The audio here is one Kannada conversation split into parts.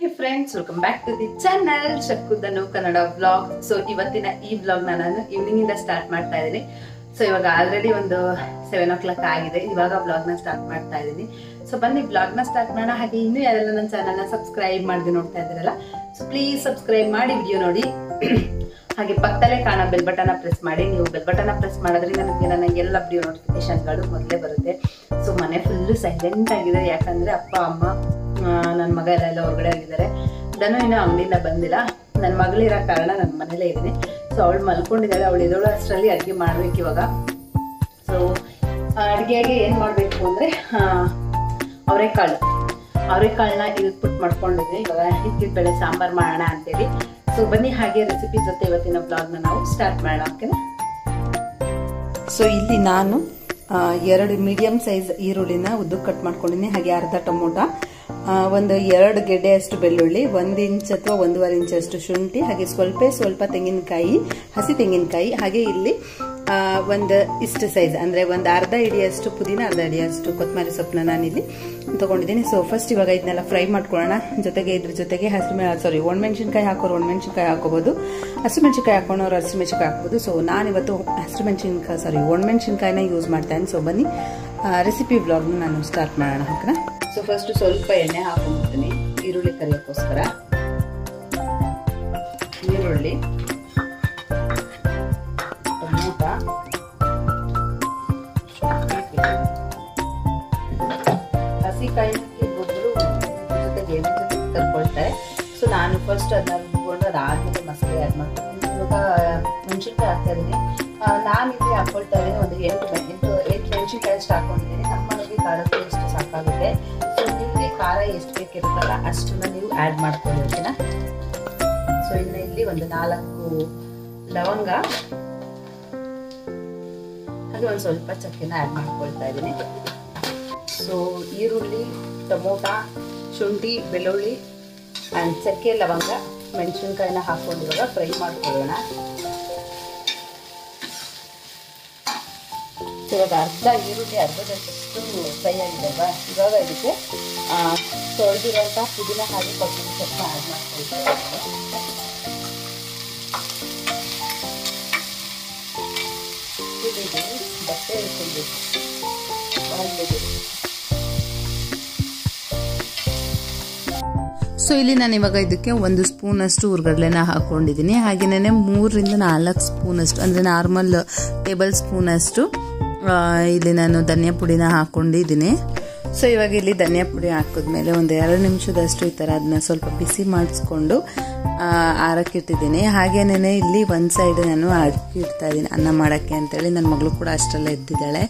Hey friends welcome back to the channel ಶಕ್ಕುದನು Kannada blog so ಇವತ್ತಿನ ಈ ಬ್ಲಾಗ್ನ ನಾನು ಈವ್ನಿಂಗ್ ಇಂದ ಸ್ಟಾರ್ಟ್ ಮಾಡ್ತಾ ಇದ್ದೀನಿ. ಸೊ ಇವಾಗ ಆಲ್ರೆಡಿ ಒಂದು ಸೆವೆನ್ ಓ ಕ್ಲಾಕ್ ಆಗಿದೆ. ಇವಾಗ ವ್ಲಾಗ್ನ ಸ್ಟಾರ್ಟ್ ಮಾಡ್ತಾ ಇದ್ದೀನಿ. ಸೊ ಬನ್ನಿ ವ್ಲಾಗ್ನ ಸ್ಟಾರ್ಟ್ ಮಾಡೋಣ. ಹಾಗೆ ಇನ್ನೂ ಯಾರೆಲ್ಲ ನನ್ನ ಚಾನಲ್ನ ಸಬ್ಸ್ಕ್ರೈಬ್ ಮಾಡಿ ನೋಡ್ತಾ ಇದ್ದೀರಲ್ಲ ಸೊ ಪ್ಲೀಸ್ ಸಬ್ಸ್ಕ್ರೈಬ್ ಮಾಡಿ ವಿಡಿಯೋ ನೋಡಿ. ಹಾಗೆ ಪಕ್ಕದಲ್ಲೇ ಕಾಣೋ ಬೆಲ್ ಬಟನ್ನ ಪ್ರೆಸ್ ಮಾಡಿ. ನೀವು ಬೆಲ್ ಬಟನ್ನ ಪ್ರೆಸ್ ಮಾಡೋದ್ರಿಂದ ನಿಮಗೆ ನನ್ನ ಎಲ್ಲ ವಿಡಿಯೋ ನೋಟಿಫಿಕೇಶನ್ಗಳು ಮೊದಲೇ ಬರುತ್ತೆ. ಸೊ ಮನೆ ಫುಲ್ಲು ಸೈಲೆಂಟ್ ಆಗಿದೆ. ಯಾಕಂದ್ರೆ ಅಪ್ಪ, ಅಮ್ಮ ನನ್ನ ಮಗ ಎಲ್ಲ ಎಲ್ಲ ಹೊರಗಡೆ ಆಗಿದ್ದಾರೆ ದನು ಇನ್ನೂ ಅಂಗಡಿಯಿಂದ ಬಂದಿಲ್ಲ. ನನ್ನ ಮಗಳಿರೋ ಕಾರಣ ನನ್ನ ಮನೇಲೇ ಇದ್ದೀನಿ. ಸೊ ಅವಳು ಮಲ್ಕೊಂಡಿದ್ದಾಳೆ. ಅವಳು ಇರೋಳು ಅಷ್ಟರಲ್ಲಿ ಅಡುಗೆ ಮಾಡ್ಬೇಕು ಇವಾಗ. ಸೊ ಅಡುಗೆಗೆ ಏನು ಮಾಡಬೇಕು ಅಂದರೆ ಅವರೆಕಾಳು. ಅವರೆಕಾಳನ್ನ ಇಲ್ಪುಟ್ ಮಾಡ್ಕೊಂಡಿದ್ವಿ. ಇವಾಗ ಹಿಟ್ಟಿದ ಬೆಳೆ ಸಾಂಬಾರು ಮಾಡೋಣ ಅಂತೇಳಿ. ಸೊ ಬನ್ನಿ ಹಾಗೆ ರೆಸಿಪಿ ಜೊತೆ ಇವತ್ತಿನ ಬ್ಲಾಗ್ನ ನಾವು ಸ್ಟಾರ್ಟ್ ಮಾಡೋಣ. ಓಕೆನಾ ಸೊ ಇಲ್ಲಿ ನಾನು ಎರಡು ಮೀಡಿಯಂ ಸೈಜ್ ಈರುಳ್ಳಿನ ಉದ್ದು ಕಟ್ ಮಾಡ್ಕೊಂಡಿನಿ ಹಾಗೆ ಅರ್ಧ ಟೊಮೊಟೊ ಒಂದು ಎರಡು ಗೆಡ್ಡೆಯಷ್ಟು ಬೆಳ್ಳುಳ್ಳಿ, ಒಂದು ಇಂಚ್ ಅಥವಾ ಒಂದೂವರೆ ಇಂಚಷ್ಟು ಶುಂಠಿ, ಹಾಗೆ ಸ್ವಲ್ಪ ಸ್ವಲ್ಪ ತೆಂಗಿನಕಾಯಿ, ಹಸಿ ತೆಂಗಿನಕಾಯಿ, ಹಾಗೆ ಇಲ್ಲಿ ಒಂದು ಇಷ್ಟು ಸೈಜ್ ಅಂದರೆ ಒಂದು ಅರ್ಧ ಇಡಿಯಷ್ಟು ಪುದೀನ, ಅರ್ಧ ಇಡಿಯಷ್ಟು ಕೊತ್ತಂಬರಿ ಸೊಪ್ಪನ್ನ ನಾನಿಲ್ಲಿ ತೊಗೊಂಡಿದ್ದೀನಿ. ಸೊ ಫಸ್ಟ್ ಇವಾಗ ಇದನ್ನೆಲ್ಲ ಫ್ರೈ ಮಾಡ್ಕೊಳ್ಳೋಣ. ಜೊತೆಗೆ ಇದ್ರ ಜೊತೆಗೆ ಹಸಿರು ಸಾರಿ ಒಣಮೆಣ್ಸಿನ್ಕಾಯಿ ಹಾಕೋರು ಒಣಮೆಣ್ಸಿನ್ಕಾಯಿ ಹಾಕೋಬೋದು. ಹಸಿಮೆಣಸಿನ್ಕಾಯಿ ಹಾಕೋಣವ್ರು ಹಸಿಮೆಣಸಿನ್ಕಾಯಿ ಹಾಕ್ಬೋದು. ಸೊ ನಾನಿವತ್ತು ಹಸಿಮೆಣಸಿನ್ಕಾಯಿ ಸಾರಿ ಒಣಮೆಣ್ಸಿನ್ಕಾಯಿನ ಯೂಸ್ ಮಾಡ್ತಾ ಇದ್ದೀನಿ. ಸೊ ಬನ್ನಿ ರೆಸಿಪಿ ಬ್ಲಾಗ್ನ ನಾನು ಸ್ಟಾರ್ಟ್ ಮಾಡೋಣ, ಓಕೆನಾ? ಸೊ ಫಸ್ಟ್ ಸ್ವಲ್ಪ ಎಣ್ಣೆ ಹಾಕೊಂಡ್ಬಿಡ್ತೀನಿ. ಈರುಳ್ಳಿ ಕರಿಯೋಕ್ಕೋಸ್ಕರ. ಈರುಳ್ಳಿ ಫಸ್ಟ್ ಅದನ್ನ ರುಬ್ಕೊಂಡು ಅದಾದ್ಮೇಲೆ ಮಸಾಲೆ ಆ್ಯಡ್ ಮಾಡ್ತೀನಿ. ಇವಾಗ ಮೆಣಸಿನ್ಕಾಯಿ ಹಾಕ್ತಾ ಇದ್ದೀನಿ. ನಾನು ಇಲ್ಲಿ ಹಾಕೊಳ್ತಾ ಇದ್ದೀನಿ ಒಂದು ಎಂಟು ಎಂಟು ಎಂಟು ಮೆಣಸಿನ್ಕಾಯಿ ಅಷ್ಟು ಹಾಕೊಂಡಿದ್ದೀನಿ. ನಮ್ಮ ಮನೆಗೆ ಖಾರಕ್ಕೆ ಎಷ್ಟು ಸಾಕಾಗುತ್ತೆ. ನಿಮಗೆ ಖಾರ ಎಷ್ಟು ಬೇಕಿರುತ್ತಲ್ಲ ಅಷ್ಟನ್ನ ನೀವು ಆ್ಯಡ್ ಮಾಡ್ಕೊಳ್ಳಿ ಓಕೆನಾ ಸೊ ಇನ್ನು ಇಲ್ಲಿ ಒಂದು ನಾಲ್ಕು ಲವಂಗ. ಹಾಗೆ ಒಂದು ಸ್ವಲ್ಪ ಚಕ್ಕೆನ ಆ್ಯಡ್ ಮಾಡ್ಕೊಳ್ತಾ ಇದ್ದೀನಿ. ಸೊ ಈರುಳ್ಳಿ, ಟೊಮೊಟ, ಶುಂಠಿ, ಬೆಳ್ಳುಳ್ಳಿ ಆ್ಯಂಡ್ ಚಕ್ಕೆ, ಲವಂಗ, ಮೆಣಸಿನ್ಕಾಯಿನ ಇವಾಗ ಫ್ರೈ ಮಾಡ್ಕೊಳ್ಳೋಣ. ಇವಾಗ ಅರ್ಧ ಈರುಳ್ಳಿ ಅರ್ಧದಷ್ಟು ಫ್ರೈ ಆಗಿದೆ ಅಲ್ವಾ? ಇವಾಗ ಇದಕ್ಕೆ ತೊಳೆದಿರೋಂಥ ಪುದೀನ ಹಾಗೆ ಕೊತ್ತಂಬರಿ ಸ್ವಲ್ಪ ಆ್ಯಡ್ ಮಾಡ್ಕೊಳ್ತೀವಿ. ಸೊ ಇಲ್ಲಿ ನಾನು ಇವಾಗ ಇದಕ್ಕೆ ಒಂದು ಸ್ಪೂನ್ ಅಷ್ಟು ಹುರ್ಗಡ್ಲೆನ ಹಾಕೊಂಡಿದ್ದೀನಿ ಹಾಗೆಯೇ ಮೂರರಿಂದ ನಾಲ್ಕು ಸ್ಪೂನ್ ಅಷ್ಟು ಅಂದರೆ ನಾರ್ಮಲ್ ಟೇಬಲ್ ಸ್ಪೂನ್ ಅಷ್ಟು ಇಲ್ಲಿ ನಾನು ಧನಿಯಾ ಪುಡಿನ ಹಾಕೊಂಡಿದ್ದೀನಿ ಸೊ ಇವಾಗ ಇಲ್ಲಿ ಧನಿಯಾ ಪುಡಿ ಹಾಕಿದ್ಮೇಲೆ ಒಂದು ಎರಡು ನಿಮಿಷದಷ್ಟು ಈ ಥರ ಅದನ್ನ ಸ್ವಲ್ಪ ಬಿಸಿ ಮಾಡಿಸ್ಕೊಂಡು ಆರಕ್ಕಿಟ್ಟಿದ್ದೀನಿ. ಹಾಗೇನೇ ಇಲ್ಲಿ ಒಂದು ಸೈಡ್ ನಾನು ಅಕ್ಕಿ ಇಡ್ತಾ ಇದ್ದೀನಿ, ಅನ್ನ ಮಾಡೋಕ್ಕೆ ಅಂತೇಳಿ. ನನ್ನ ಮಗಳು ಕೂಡ ಅಷ್ಟೆಲ್ಲ ಎದ್ದಿದ್ದಾಳೆ.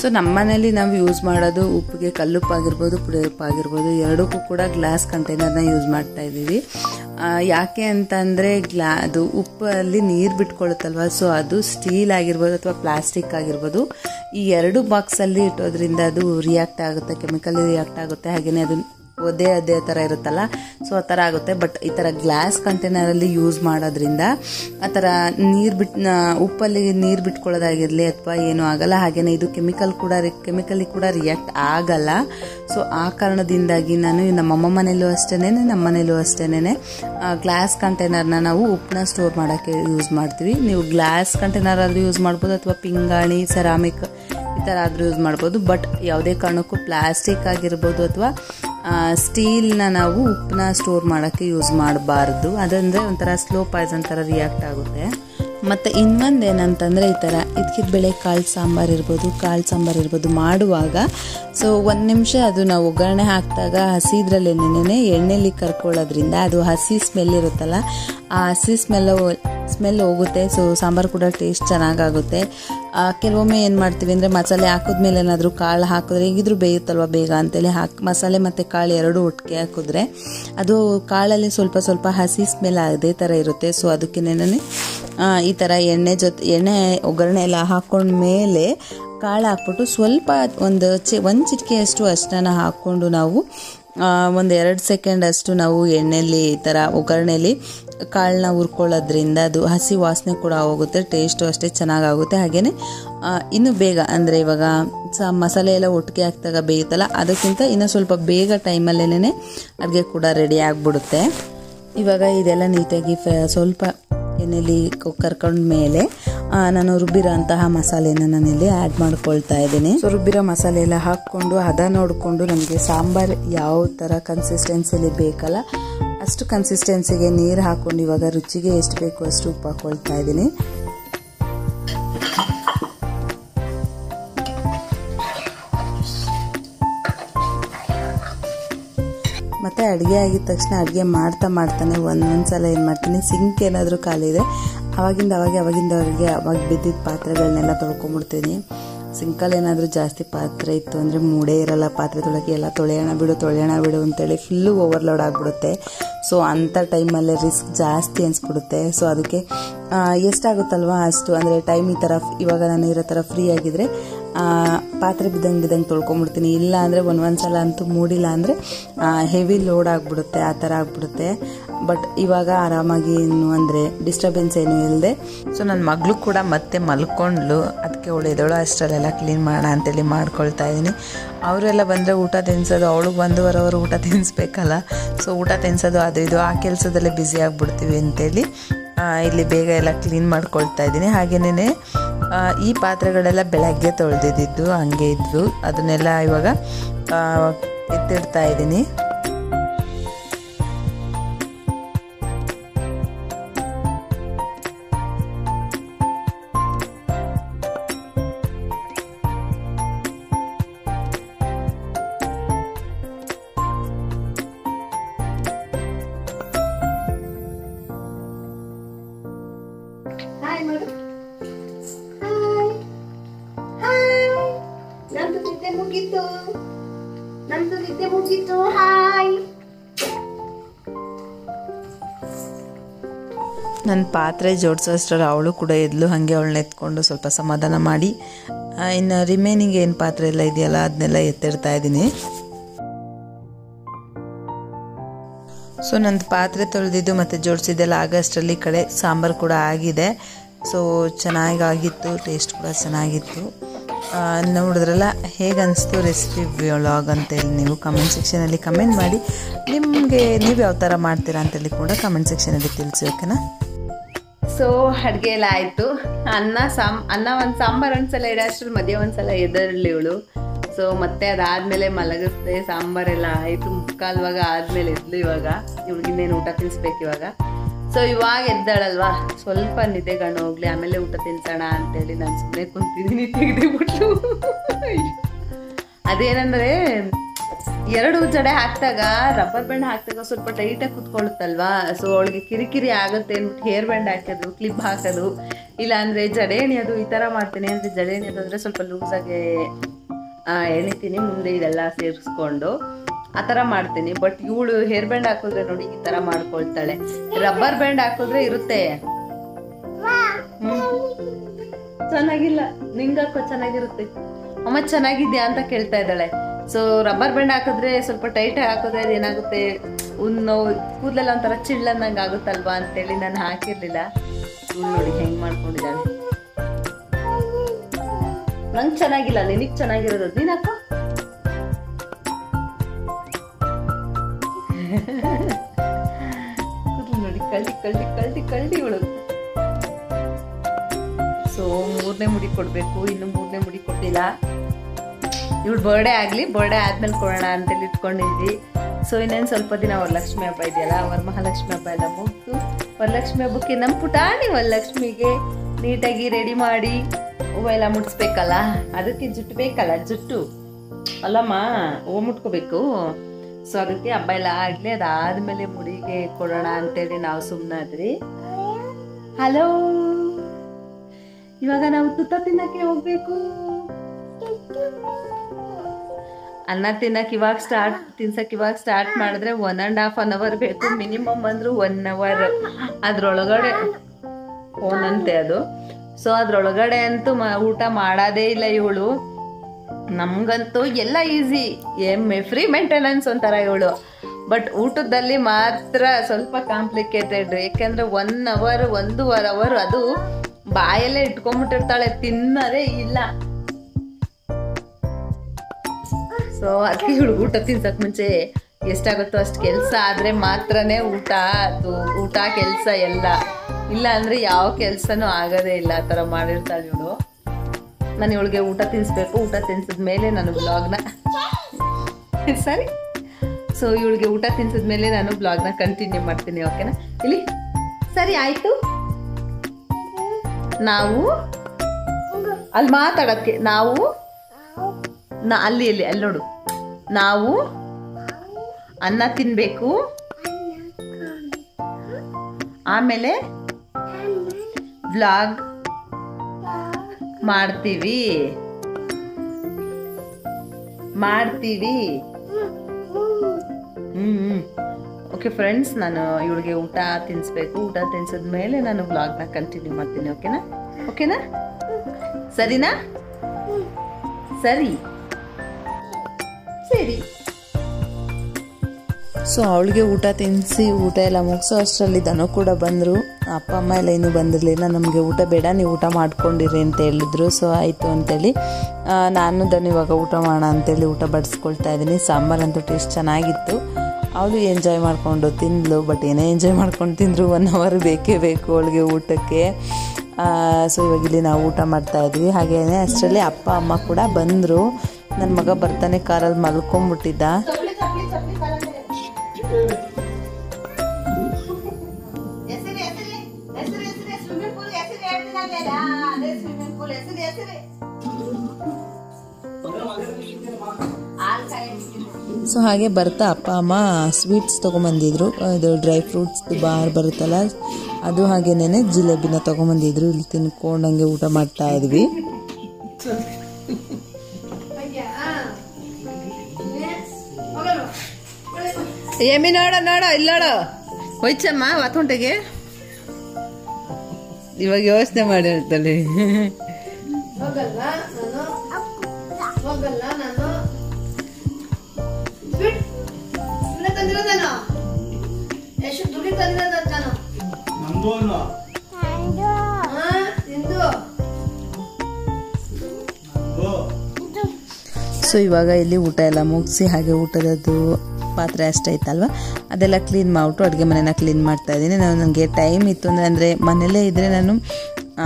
ಸೊ ನಮ್ಮ ಮನೇಲಿ ನಾವು ಯೂಸ್ ಮಾಡೋದು ಉಪ್ಪಿಗೆ ಕಲ್ಲುಪ್ಪಾಗಿರ್ಬೋದು ಪುಡಿ ಉಪ್ಪಾಗಿರ್ಬೋದು ಎರಡಕ್ಕೂ ಕೂಡ ಗ್ಲಾಸ್ ಕಂಟೈನರ್ನ ಯೂಸ್ ಮಾಡ್ತಾ ಇದ್ದೀವಿ. ಯಾಕೆ ಅಂತಂದರೆ ಗ್ಲಾ, ಅದು ಉಪ್ಪಲ್ಲಿ ನೀರು ಬಿಟ್ಕೊಳುತ್ತಲ್ವ ಸೊ ಅದು ಸ್ಟೀಲ್ ಆಗಿರ್ಬೋದು ಅಥವಾ ಪ್ಲಾಸ್ಟಿಕ್ ಆಗಿರ್ಬೋದು. ಈ ಎರಡು ಬಾಕ್ಸಲ್ಲಿ ಇಟ್ಟೋದ್ರಿಂದ ಅದು ರಿಯಾಕ್ಟ್ ಆಗುತ್ತೆ ಕೆಮಿಕಲ್ ರಿಯಾಕ್ಟ್ ಆಗುತ್ತೆ ಹಾಗೆಯೇ ಅದು ಒದೇ ಅದೇ ಥರ ಇರುತ್ತಲ್ಲ? ಸೊ ಆ ಥರ ಆಗುತ್ತೆ. ಬಟ್ ಈ ಥರ ಗ್ಲಾಸ್ ಕಂಟೈನರಲ್ಲಿ ಯೂಸ್ ಮಾಡೋದ್ರಿಂದ ಆ ಥರ ನೀರು ಬಿಟ್ ಉಪ್ಪಲ್ಲಿ ನೀರು ಬಿಟ್ಕೊಳ್ಳೋದಾಗಿರಲಿ ಅಥವಾ ಏನೂ ಆಗಲ್ಲ. ಹಾಗೆಯೇ ಇದು ಕೆಮಿಕಲ್ ಕೂಡ ಕೆಮಿಕಲಿ ಕೂಡ ರಿಯಾಕ್ಟ್ ಆಗಲ್ಲ. ಸೊ ಆ ಕಾರಣದಿಂದಾಗಿ ನಾನು ನಮ್ಮಮ್ಮ ಮನೇಲೂ ಅಷ್ಟೇ ನಮ್ಮ ಮನೇಲೂ ಅಷ್ಟೇ ಗ್ಲಾಸ್ ಕಂಟೈನರ್ನ ನಾವು ಉಪ್ಪನ್ನ ಸ್ಟೋರ್ ಮಾಡೋಕ್ಕೆ ಯೂಸ್ ಮಾಡ್ತೀವಿ. ನೀವು ಗ್ಲಾಸ್ ಕಂಟೈನರ್ ಆದರೂ ಯೂಸ್ ಮಾಡ್ಬೋದು ಅಥವಾ ಪಿಂಗಾಣಿ ಸೆರಾಮಿಕ್ ಈ ಥರ ಆದರೂ ಯೂಸ್ ಮಾಡ್ಬೋದು. ಬಟ್ ಯಾವುದೇ ಕಾರಣಕ್ಕೂ ಪ್ಲಾಸ್ಟಿಕ್ ಆಗಿರ್ಬೋದು ಅಥವಾ ಸ್ಟೀಲ್ನ ನಾವು ಉಪ್ಪನ್ನ ಸ್ಟೋರ್ ಮಾಡೋಕ್ಕೆ ಯೂಸ್ ಮಾಡಬಾರ್ದು. ಅದಂದರೆ ಒಂಥರ ಸ್ಲೋ ಪಾಯ್ಸನ್ ಥರ ರಿಯಾಕ್ಟ್ ಆಗುತ್ತೆ. ಮತ್ತು ಇನ್ನೊಂದು ಏನಂತಂದರೆ ಈ ಥರ ಇದಕ್ಕಿದ ಬೆಳೆ ಕಾಳು ಸಾಂಬಾರು ಇರ್ಬೋದು, ಕಾಳು ಸಾಂಬಾರು ಇರ್ಬೋದು ಮಾಡುವಾಗ ಸೊ ಒಂದು ನಿಮಿಷ ಅದು ನಾವು ಒಗ್ಗರಣೆ ಹಾಕಿದಾಗ ಹಸಿ ನೆನೆ ಎಣ್ಣೆಲಿ ಕರ್ಕೊಳ್ಳೋದ್ರಿಂದ ಅದು ಹಸಿ ಸ್ಮೆಲ್ ಇರುತ್ತಲ್ಲ, ಆ ಹಸಿ ಸ್ಮೆಲ್ ಸ್ಮೆಲ್ ಹೋಗುತ್ತೆ ಸೊ ಸಾಂಬಾರು ಕೂಡ ಟೇಸ್ಟ್ ಚೆನ್ನಾಗಾಗುತ್ತೆ. ಕೆಲವೊಮ್ಮೆ ಏನು ಮಾಡ್ತೀವಿ ಅಂದರೆ ಮಸಾಲೆ ಹಾಕಿದ್ಮೇಲೆ ಏನಾದರೂ ಕಾಳು ಹಾಕಿದ್ರೆ ಹೇಗಿದ್ರು ಬೇಯುತ್ತಲ್ವ ಬೇಗ ಅಂತೇಳಿ ಹಾಕಿ, ಮಸಾಲೆ ಮತ್ತು ಕಾಳು ಎರಡು ಒಟ್ಟಿಗೆ ಹಾಕಿದ್ರೆ ಅದು ಕಾಳಲ್ಲಿ ಸ್ವಲ್ಪ ಸ್ವಲ್ಪ ಹಸಿ ಸ್ಮೆಲ್ ಅದೇ ಥರ ಇರುತ್ತೆ. ಸೊ ಅದಕ್ಕೇನೆ ಈ ಥರ ಎಣ್ಣೆ ಜೊತೆ, ಎಣ್ಣೆ ಒಗ್ಗರಣೆ ಎಲ್ಲ ಹಾಕ್ಕೊಂಡ್ಮೇಲೆ ಕಾಳು ಹಾಕ್ಬಿಟ್ಟು ಸ್ವಲ್ಪ ಒಂದು ಚಿ, ಒಂದು ಚಿಟಿಕೆಯಷ್ಟು ಅಷ್ಟನ್ನು ಹಾಕ್ಕೊಂಡು ನಾವು ಒಂದು ಎರಡು ಸೆಕೆಂಡ್ ಅಷ್ಟು ನಾವು ಎಣ್ಣೆಯಲ್ಲಿ ಈ ಥರ ಒಗ್ಗರಣೆಯಲ್ಲಿ ಕಾಳನ್ನ ಹುರ್ಕೊಳ್ಳೋದ್ರಿಂದ ಅದು ಹಸಿ ವಾಸನೆ ಕೂಡ ಹೋಗುತ್ತೆ ಟೇಸ್ಟು ಅಷ್ಟೇ ಚೆನ್ನಾಗಾಗುತ್ತೆ. ಹಾಗೆಯೇ ಇನ್ನೂ ಬೇಗ, ಅಂದರೆ ಇವಾಗ ಸ ಮಸಾಲೆ ಎಲ್ಲ ಒಟ್ಟಿಗೆ ಹಾಕಿದಾಗ ಬೇಯುತ್ತಲ್ಲ, ಅದಕ್ಕಿಂತ ಇನ್ನೂ ಸ್ವಲ್ಪ ಬೇಗ ಟೈಮಲ್ಲೇನೆ ಅಡುಗೆ ಕೂಡ ರೆಡಿ ಆಗಿಬಿಡುತ್ತೆ. ಇವಾಗ ಇದೆಲ್ಲ ನೀಟಾಗಿ ಫ, ಸ್ವಲ್ಪ ಕರ್ಕೊಂಡ ಮೇಲೆ ನಾನು ರುಬ್ಬಿರೋ ಅಂತಹ ಮಸಾಲೆನ ನಾನಿಲ್ಲಿ ಆ್ಯಡ್ ಮಾಡ್ಕೊಳ್ತಾ ಇದ್ದೀನಿ. ಸೊ ರುಬ್ಬಿರೋ ಮಸಾಲೆ ಎಲ್ಲ ಹಾಕ್ಕೊಂಡು, ಹದ ನೋಡಿಕೊಂಡು ನಮಗೆ ಸಾಂಬಾರು ಯಾವ ಥರ ಕನ್ಸಿಸ್ಟೆನ್ಸಿಲಿ ಬೇಕಲ್ಲ ಅಷ್ಟು ಕನ್ಸಿಸ್ಟೆನ್ಸಿಗೆ ನೀರು ಹಾಕ್ಕೊಂಡು ಇವಾಗ ರುಚಿಗೆ ಎಷ್ಟು ಬೇಕು ಅಷ್ಟು ಉಪ್ಪು ಹಾಕೊಳ್ತಾ ಇದ್ದೀನಿ. ಮತ್ತು ಅಡುಗೆ ಆಗಿದ ತಕ್ಷಣ ಅಡುಗೆ ಮಾಡ್ತಾ ಮಾಡ್ತಾನೆ ಒಂದೊಂದು ಸಲ ಏನು ಮಾಡ್ತೀನಿ ಸಿಂಕ್ ಏನಾದರೂ ಖಾಲಿ ಇದೆ. ಅವಾಗಿಂದ ಅವಾಗೆ ಅವಾಗಿಂದ ಅವಾಗೆ ಅವಾಗ ಬಿದ್ದಿದ್ದ ಪಾತ್ರೆಗಳನ್ನೆಲ್ಲ ತೊಳ್ಕೊಂಬಿಡ್ತೀನಿ. ಸಿಂಕಲ್ಲಿ ಏನಾದರೂ ಜಾಸ್ತಿ ಪಾತ್ರೆ ಇತ್ತು ಅಂದರೆ ಮೂಡೇ ಇರಲ್ಲ ಪಾತ್ರೆ ತೊಳಕ್ಕೆ ಎಲ್ಲ ತೊಳೆಯೋಣ ಬಿಡು ತೊಳೆಯೋಣ ಬಿಡು ಅಂತೇಳಿ ಫುಲ್ಲು ಓವರ್ಲೋಡ್ ಆಗಿಬಿಡುತ್ತೆ. ಸೊ ಅಂಥ ಟೈಮಲ್ಲೇ ರಿಸ್ಕ್ ಜಾಸ್ತಿ ಅನಿಸ್ಬಿಡುತ್ತೆ. ಸೊ ಅದಕ್ಕೆ ಎಷ್ಟಾಗುತ್ತಲ್ವಾ ಅಷ್ಟು? ಅಂದರೆ ಟೈಮ್ ಈ ಥರ ಇವಾಗ ನಾನು ಇರೋ ಥರ ಫ್ರೀ ಆಗಿದ್ರೆ ಪಾತ್ರೆ ಬಿದ್ದಂಗೆ ಬಿದ್ದಂಗೆ ತೊಳ್ಕೊಂಬಿಡ್ತೀನಿ. ಇಲ್ಲ ಅಂದರೆ ಒಂದು ಒಂದು ಸಲ ಅಂತೂ ಮೂಡಿಲ್ಲ ಅಂದರೆ ಹೆವಿ ಲೋಡ್ ಆಗಿಬಿಡುತ್ತೆ, ಆ ಥರ ಆಗಿಬಿಡುತ್ತೆ. ಬಟ್ ಇವಾಗ ಆರಾಮಾಗಿ ಏನು ಅಂದರೆ ಡಿಸ್ಟರ್ಬೆನ್ಸ್ ಏನೂ ಇಲ್ಲದೆ ಸೊ ನನ್ನ ಮಗಳು ಕೂಡ ಮತ್ತೆ ಮಲ್ಕೊಂಡ್ಲು ಅದಕ್ಕೆ ಉಳಿದವಳು ಅಷ್ಟರಲ್ಲೆಲ್ಲ ಕ್ಲೀನ್ ಮಾಡೋಣ ಅಂತೇಳಿ ಮಾಡ್ಕೊಳ್ತಾ ಇದ್ದೀನಿ ಅವರೆಲ್ಲ ಬಂದರೆ ಊಟ ತಿನ್ಸೋದು ಅವ್ಳಿಗೆ ಬಂದು ಬರೋವರು ಊಟ ತಿನ್ನಿಸ್ಬೇಕಲ್ಲ ಸೊ ಊಟ ತಿನ್ಸೋದು, ಅದು ಇದು, ಆ ಕೆಲಸದಲ್ಲೇ ಬ್ಯುಸಿ ಆಗಿಬಿಡ್ತೀವಿ ಅಂತೇಳಿ ಇಲ್ಲಿ ಬೇಗ ಎಲ್ಲ ಕ್ಲೀನ್ ಮಾಡ್ಕೊಳ್ತಾ ಇದ್ದೀನಿ ಹಾಗೆಯೇ ಈ ಪಾತ್ರೆಗಳೆಲ್ಲ ಬೆಳಗ್ಗೆ ತೊಳೆದಿದ್ದು ಹಂಗೆ ಇದ್ವು. ಅದನ್ನೆಲ್ಲ ಇವಾಗ ಎತ್ತಿಡ್ತಾ ಇದ್ದೀನಿ ಹಾಯ್. ನನ್ನ ಪಾತ್ರೆ ಜೋಡಿಸೋಷ್ಟರ ಅವಳು ಕೂಡ ಎದ್ಲು, ಹಾಗೆ ಅವಳನ್ನ ಎತ್ಕೊಂಡು ಸ್ವಲ್ಪ ಸಮಾಧಾನ ಮಾಡಿ. ಇನ್ನು ರಿಮೈನಿಂಗ್ ಏನು ಪಾತ್ರೆ ಎಲ್ಲ ಇದೆಯಲ್ಲ ಅದನ್ನೆಲ್ಲ ಎತ್ತಿಡ್ತಾ ಇದ್ದೀನಿ. ಸೊ ನಂದು ಪಾತ್ರೆ ತೊಳೆದಿದ್ದು ಮತ್ತು ಜೋಡಿಸಿದ್ದೆಲ್ಲ ಆಗಷ್ಟರಲ್ಲಿ ಕಡೆ ಸಾಂಬಾರು ಕೂಡ ಆಗಿದೆ. ಸೊ ಚೆನ್ನಾಗಿತ್ತು ಟೇಸ್ಟ್ ಕೂಡ ಚೆನ್ನಾಗಿತ್ತು. ನೋಡಿದ್ರಲ್ಲ ಹೇಗೆ ಅನಿಸ್ತು ರೆಸಿಪಿ ವ್ಲಾಗ್ ಅಂತೇಳಿ ನೀವು ಕಮೆಂಟ್ ಸೆಕ್ಷನಲ್ಲಿ ಕಮೆಂಟ್ ಮಾಡಿ. ನಿಮಗೆ ನೀವು ಯಾವ ಥರ ಮಾಡ್ತೀರಾ ಅಂತೇಳಿ ಕೂಡ ಕಮೆಂಟ್ ಸೆಕ್ಷನಲ್ಲಿ ತಿಳಿಸಿ ಓಕೆನಾ ಸೊ ಅಡುಗೆ ಎಲ್ಲ ಆಯಿತು. ಅನ್ನ, ಸಾಮ್, ಅನ್ನ ಒಂದು ಸಾಂಬಾರು ಒಂದ್ಸಲ ಇಡೋಷ್ಟ್ರಲ್ಲಿ ಮಧ್ಯ ಒಂದ್ಸಲ ಎದರ್ಲಿ ಇವಳು ಸೊ ಮತ್ತೆ ಅದಾದ್ಮೇಲೆ ಮಲಗಿಸ್ದೆ ಸಾಂಬಾರೆಲ್ಲ ಆಯಿತು. ಮುಕ್ಕಾಲ್ವಾಗ ಆದ್ಮೇಲೆ ಎದ್ಲು ಇವಾಗ. ಇವ್ಳಿಗಿನ್ನೇನು ಊಟ ತಿನ್ಸ್ಬೇಕು ಇವಾಗ. ಸೊ ಇವಾಗ ಎದ್ದಾಳಲ್ವಾ? ಸ್ವಲ್ಪ ನಿದ್ದೆಗಣ್ಣು ಹೋಗ್ಲಿ, ಆಮೇಲೆ ಊಟ ತಿನ್ಸೋಣ ಅಂತೇಳಿ ನಾನು ಸುಮ್ಮನೆ ಕುಂತಿದ್ದೀನಿ, ತೆಗೆದುಬಿಟ್ಟು. ಅದೇನಂದ್ರೆ, ಎರಡು ಜಡೆ ಹಾಕ್ದಾಗ, ರಬ್ಬರ್ ಬ್ಯಾಂಡ್ ಹಾಕ್ದಾಗ ಸ್ವಲ್ಪ ಟೈಟಾಗಿ ಕುತ್ಕೊಳ್ಳುತ್ತಲ್ವಾ ಸೊ ಅವಳಿಗೆ ಕಿರಿಕಿರಿ ಆಗುತ್ತೆ ಅಂದ್ಬಿಟ್ಟು ಹೇರ್ ಬ್ಯಾಂಡ್ ಹಾಕೋದು ಕ್ಲಿಪ್ ಹಾಕೋದು. ಇಲ್ಲ ಅಂದ್ರೆ ಜಡೆ ಎಣಿಯೋದು ಈ ಥರ ಮಾಡ್ತೀನಿ ಅಂದರೆ ಜಡೆ ಎಣಿಯೋದು ಅಂದರೆ ಸ್ವಲ್ಪ ಲೂಸಾಗಿ ಎಣಿತೀನಿ, ಮುಂದೆ ಇದೆಲ್ಲ ಸೇರಿಸ್ಕೊಂಡು. ಆ ಥರ ಮಾಡ್ತೀನಿ. ಬಟ್ ಇವಳು ಹೇರ್ ಬ್ಯಾಂಡ್ ಹಾಕಿದ್ರೆ ನೋಡಿ ಈ ಥರ ಮಾಡ್ಕೊಳ್ತಾಳೆ. ರಬ್ಬರ್ ಬ್ಯಾಂಡ್ ಹಾಕಿದ್ರೆ ಇರುತ್ತೆ. ಚೆನ್ನಾಗಿಲ್ಲ. ನಿಂಗಾಕೋ ಚೆನ್ನಾಗಿರುತ್ತೆ. ಅಮ್ಮ ಚೆನ್ನಾಗಿದ್ಯಾ ಅಂತ ಕೇಳ್ತಾ ಇದ್ದಾಳೆ. ಸೊ ರಬ್ಬರ್ ಬ್ಯಾಂಡ್ ಹಾಕಿದ್ರೆ ಸ್ವಲ್ಪ ಟೈಟ್ ಹಾಕಿದ್ರೆ ಏನಾಗುತ್ತೆ ಒಂದು ನೋವು, ಕೂದಲೆಲ್ಲ ಒಂಥರ ಚಿಳ್ಳನ್ನಂಗೆ ಆಗುತ್ತಲ್ವಾ ಅಂತೇಳಿ ನಾನು ಹಾಕಿರ್ಲಿಲ್ಲ. ನೋಡಿ ಹೆಂಗ್ ಮಾಡ್ಕೊಂಡಿದ್ದಾಳೆ. ನಂಗೆ ಚೆನ್ನಾಗಿಲ್ಲ, ನಿನಗೆ ಚೆನ್ನಾಗಿರೋದು. ನೀನು ಕಳ್ಳಿ ಕಳ್ಳಿ ಕಳ್ಳಿ ಕಳ್ಳಿ ಇವಳು ಸೊ ಮೂರನೇ ಮುಡಿ ಕೊಡಬೇಕು, ಇನ್ನು ಮೂರನೇ ಮುಡಿ ಕೊಟ್ಟಿಲ್ಲ. ಇವಳು ಬರ್ಡೇ ಆಗಲಿ ಬರ್ಡೇ ಆದ್ಮೇಲೆ ಕೊಡೋಣ ಅಂತೇಳಿ ಇಟ್ಕೊಂಡಿದ್ವಿ. ಸೊ ಇನ್ನೇನು ಸ್ವಲ್ಪ ದಿನ ವರಲಕ್ಷ್ಮಿ ಹಬ್ಬ ಇದೆಯಲ್ಲ, ವರಮಹಾಲಕ್ಷ್ಮಿ ಹಬ್ಬ ಎಲ್ಲ ಮುಗಿದು, ವರಲಕ್ಷ್ಮಿ ಹಬ್ಬಕ್ಕೆ ನಮ್ಮ ಪುಟಾಣಿ ವರಲಕ್ಷ್ಮಿಗೆ ನೀಟಾಗಿ ರೆಡಿ ಮಾಡಿ ಹೂವು ಎಲ್ಲ ಮುಡಿಸ್ಬೇಕಲ್ಲ ಅದಕ್ಕೆ ಜುಟ್ಟು ಬೇಕಲ್ಲ, ಜುಟ್ಟು. ಅಲ್ಲಮ್ಮ, ಹೂವು ಮುಟ್ಕೋಬೇಕು. ಸೊ ಅದಕ್ಕೆ ಹಬ್ಬ ಎಲ್ಲ ಆಗಲಿ, ಅದಾದ್ಮೇಲೆ ಮುಡಿಗೆ ಕೊಡೋಣ ಅಂತೇಳಿ ನಾವು ಸುಮ್ಮನಾದ್ರಿ ಹಲೋ ಇವಾಗ ನಾವು ತುತ್ತ ತಿನ್ನಕ್ಕೆ ಹೋಗ್ಬೇಕು. ಅನ್ನ ತಿನ್ನಕ್ ಇವಾಗ ಸ್ಟಾರ್ಟ್ ತಿನ್ಸಕ್ ಇವಾಗ ಸ್ಟಾರ್ಟ್ ಮಾಡಿದ್ರೆ one and half an hour ಬೇಕು. ಮಿನಿಮಮ್ ಅಂದ್ರು ಒನ್ ಅವರ್ ಅದ್ರೊಳಗಡೆ ಫೋನ್ ಅಂತೆ ಅದು. ಸೊ ಅದ್ರೊಳಗಡೆ ಅಂತೂ ಊಟ ಮಾಡೋದೇ ಇಲ್ಲ ಇವಳು. ನಮಗಂತೂ ಎಲ್ಲ ಈಸಿ. ಎಮ್ಮೆ ಫ್ರೀ ಮೇಂಟೆನೆನ್ಸ್ ಒಂಥರ ಇವಳು. ಬಟ್ ಊಟದಲ್ಲಿ ಮಾತ್ರ ಸ್ವಲ್ಪ ಕಾಂಪ್ಲಿಕೇಟೆಡ್ ಯಾಕೆಂದ್ರೆ ಒನ್ ಅವರ್ ಒಂದೂವರೆ ಅವರ್ ಅದು ಬಾಯಲ್ಲೇ ಇಟ್ಕೊಂಡ್ಬಿಟ್ಟಿರ್ತಾಳೆ, ತಿನ್ನೋದೇ ಇಲ್ಲ. ಸೊ ಅದಕ್ಕೆ ಇವಳು ಊಟ ತಿನ್ಸಕ್ ಮುಂಚೆ ಎಷ್ಟಾಗುತ್ತೋ ಅಷ್ಟು ಕೆಲಸ ಆದರೆ ಮಾತ್ರನೇ ಊಟ, ಅದು ಊಟ, ಕೆಲಸ ಎಲ್ಲ. ಇಲ್ಲ ಅಂದರೆ ಯಾವ ಕೆಲಸನೂ ಆಗೋದೇ ಇಲ್ಲ ಆ ಥರ ಮಾಡಿರ್ತಾಳೆ ಇವಳು. ನಾನು ಇವಳಿಗೆ ಊಟ ತಿನ್ನಿಸ್ಬೇಕು. ಊಟ ತಿನ್ಸಿದ ಮೇಲೆ ನಾನು ಬ್ಲಾಗ್ನ ಸರಿ. ಸೊ ಇವಳಿಗೆ ಊಟ ತಿನ್ಸಿದ ಮೇಲೆ ನಾನು ಬ್ಲಾಗ್ನ ಕಂಟಿನ್ಯೂ ಮಾಡ್ತೀನಿ ಓಕೆನಾ ಇಲ್ಲಿ. ಸರಿ ಆಯಿತು. ನಾವು ಅಲ್ಲಿ ಮಾತಾಡೋಕ್ಕೆ ನಾವು ನಾ ಅಲ್ಲಿ ಅಲ್ಲಿ ಅಲ್ಲಿ ನೋಡು. ನಾವು ಅನ್ನ ತಿನ್ನಬೇಕು ಆಮೇಲೆ ಬ್ಲಾಗ್ ಮಾಡ್ತೀವಿ. ಮಾಡ್ತೀವಿ. ಹ್ಮ್ ಓಕೆ ಫ್ರೆಂಡ್ಸ್ ನಾನು ಇವಳಿಗೆ ಊಟ ತಿನ್ನಿಸ್ಬೇಕು ಊಟ ತಿನ್ಸಿದ ಮೇಲೆ ನಾನು ವ್ಲಾಗ್ನ ಕಂಟಿನ್ಯೂ ಮಾಡ್ತೀನಿ ಓಕೆನಾ ಓಕೆನಾ ಸರಿನಾ? ಸರಿ. ಸರಿ. ಸೊ ಅವಳಿಗೆ ಊಟ ತಿನ್ನಿಸಿ ಊಟ ಎಲ್ಲ ಮುಗಿಸೋ ಅಷ್ಟರಲ್ಲಿ ದನ ಕೂಡ ಬಂದರು. ಅಪ್ಪ ಅಮ್ಮ ಎಲ್ಲ ಇನ್ನೂ ಬಂದಿರಲಿಲ್ಲ. ನಮಗೆ ಊಟ ಬೇಡ, ನೀವು ಊಟ ಮಾಡ್ಕೊಂಡಿರಿ ಅಂತ ಹೇಳಿದ್ರು. ಸೊ ಆಯಿತು ಅಂತೇಳಿ ನಾನು ದನ್ ಇವಾಗ ಊಟ ಮಾಡೋಣ ಅಂತೇಳಿ ಊಟ ಬಡಿಸ್ಕೊಳ್ತಾ ಇದ್ದೀನಿ. ಸಾಂಬಾರಂತೂ ಟೇಸ್ಟ್ ಚೆನ್ನಾಗಿತ್ತು. ಅವಳು ಎಂಜಾಯ್ ಮಾಡಿಕೊಂಡು ತಿಂದಳು ಬಟ್ ಏನೇ ಎಂಜಾಯ್ ಮಾಡ್ಕೊಂಡು ತಿಂದರು ಒನ್ ಅವರ್ ಬೇಕೇ ಬೇಕು ಅವಳಿಗೆ ಊಟಕ್ಕೆ. ಸೊ ಇವಾಗ ಇಲ್ಲಿ ನಾವು ಊಟ ಮಾಡ್ತಾ ಇದ್ವಿ ಹಾಗೇನೆ ಅಷ್ಟರಲ್ಲಿ ಅಪ್ಪ, ಅಮ್ಮ ಕೂಡ ಬಂದರು. ನನ್ನ ಮಗ ಬರ್ತಾನೆ ಕಾರಲ್ಲಿ ಮಲ್ಕೊಂಡ್ಬಿಟ್ಟಿದ್ದ. ಸೊ ಹಾಗೆ ಬರ್ತಾ ಅಪ್ಪ ಅಮ್ಮ ಸ್ವೀಟ್ಸ್ ತೊಗೊಂಬಂದಿದ್ರು. ಇದು ಡ್ರೈ ಫ್ರೂಟ್ಸ್ ಬಾರ್ ಬರುತ್ತಲ್ಲ ಅದು ಹಾಗೇನೆ ಜಿಲೇಬಿನ ತೊಗೊಂಬಂದಿದ್ರು. ಇಲ್ಲಿ ತಿನ್ಕೊಂಡು ಹಂಗೆ ಊಟ ಮಾಡ್ತಾ ಇದ್ವಿ. ಏಮಿ ನೋಡ ನೋಡ ಇಲ್ಲ ನೋಡು. ಹೊಯ್ಚಮ್ಮ ವಾತುಂಟೆಗೆ. ಇವಾಗ ಯೋಚನೆ ಮಾಡಿ ಹೇಳ್ತಾಳೆ ಸೊ ಇವಾಗ ಇಲ್ಲಿ ಊಟ ಎಲ್ಲ ಮುಗಿಸಿ ಹಾಗೆ ಊಟದದ್ದು ಪಾತ್ರೆ ಅಷ್ಟೇ ಐತಲ್ವ? ಅದೆಲ್ಲ ಕ್ಲೀನ್ ಮಾಡಿಬಿಟ್ಟು ಅಡುಗೆ ಮನೆನ ಕ್ಲೀನ್ ಮಾಡ್ತಾ ಇದ್ದೀನಿ. ನಾನು ನನಗೆ ಟೈಮ್ ಇತ್ತು ಅಂದರೆ ಅಂದರೆ ಮನೇಲೇ ಇದ್ದರೆ ನಾನು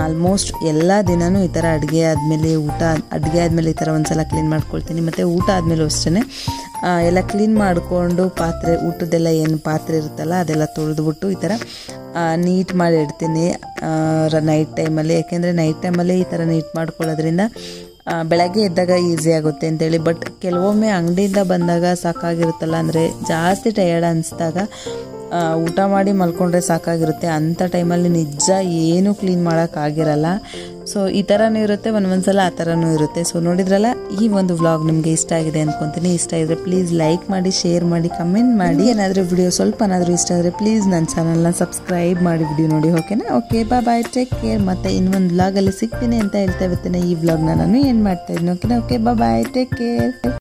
ಆಲ್ಮೋಸ್ಟ್ ಎಲ್ಲ ದಿನವೂ ಈ ಥರ ಅಡುಗೆ ಆದಮೇಲೆ ಊಟ ಅಡುಗೆ ಆದಮೇಲೆ ಈ ಥರ ಒಂದ್ಸಲ ಕ್ಲೀನ್ ಮಾಡ್ಕೊಳ್ತೀನಿ. ಮತ್ತು ಊಟ ಆದಮೇಲೆ ಅಷ್ಟೇ ಎಲ್ಲ ಕ್ಲೀನ್ ಮಾಡಿಕೊಂಡು ಪಾತ್ರೆ ಊಟದ್ದೆಲ್ಲ ಏನು ಪಾತ್ರೆ ಇರುತ್ತಲ್ಲ ಅದೆಲ್ಲ ತೊಳೆದ್ಬಿಟ್ಟು ಈ ಥರ ನೀಟ್ ಮಾಡಿ ಇಡ್ತೀನಿ ನೈಟ್ ಟೈಮಲ್ಲಿ ಯಾಕೆಂದರೆ ನೈಟ್ ಟೈಮಲ್ಲಿ ಈ ಥರ ನೀಟ್ ಮಾಡ್ಕೊಳ್ಳೋದ್ರಿಂದ ಬೆಳಗ್ಗೆ ಎದ್ದಾಗ ಈಸಿ ಆಗುತ್ತೆ ಅಂತೇಳಿ. ಬಟ್ ಕೆಲವೊಮ್ಮೆ ಅಂಗಡಿಯಿಂದ ಬಂದಾಗ ಸಾಕಾಗಿರುತ್ತಲ್ಲ, ಅಂದರೆ ಜಾಸ್ತಿ ಟಯರ್ಡ್ ಅನಿಸಿದಾಗ ಊಟ ಮಾಡಿ ಮಲ್ಕೊಂಡ್ರೆ ಸಾಕಾಗಿರುತ್ತೆ. ಅಂಥ ಟೈಮಲ್ಲಿ ನಿಜ ಏನೂ ಕ್ಲೀನ್ ಮಾಡೋಕ್ಕಾಗಿರಲ್ಲ ಸೊ ಈ ಥರನೂ ಇರುತ್ತೆ ಒಂದೊಂದ್ಸಲ ಆ ಥರನೂ ಇರುತ್ತೆ. ಸೊ ನೋಡಿದ್ರಲ್ಲ, ಈ ಒಂದು ವ್ಲಾಗ್ ನಿಮಗೆ ಇಷ್ಟ ಆಗಿದೆ ಅಂದ್ಕೊತೀನಿ ಇಷ್ಟ ಇದ್ದರೆ ಪ್ಲೀಸ್ ಲೈಕ್ ಮಾಡಿ ಶೇರ್ ಮಾಡಿ ಕಮೆಂಟ್ ಮಾಡಿ. ಏನಾದರೂ ವಿಡಿಯೋ ಸ್ವಲ್ಪನಾದರೂ ಇಷ್ಟ ಆದರೆ ಪ್ಲೀಸ್ ನನ್ನ ಚಾನಲ್ನ ಸಬ್ಸ್ಕ್ರೈಬ್ ಮಾಡಿ ವಿಡಿಯೋ ನೋಡಿ ಓಕೆನಾ ಓಕೆ ಬಾ ಬಾಯ್ ಟೇಕ್ ಕೇರ್ ಮತ್ತು ಇನ್ನೊಂದು ವ್ಲಾಗಲ್ಲಿ ಸಿಗ್ತೀನಿ ಅಂತ ಹೇಳ್ತಾ ಇರ್ತೀನಿ. ಈ ವ್ಲಾಗ್ನ ನಾನು ಏನು ಮಾಡ್ತಾ ಇದ್ದೀನಿ ಓಕೆನಾ ಓಕೆ ಬಾ ಬಾಯ್ ಟೇಕ್ ಕೇರ್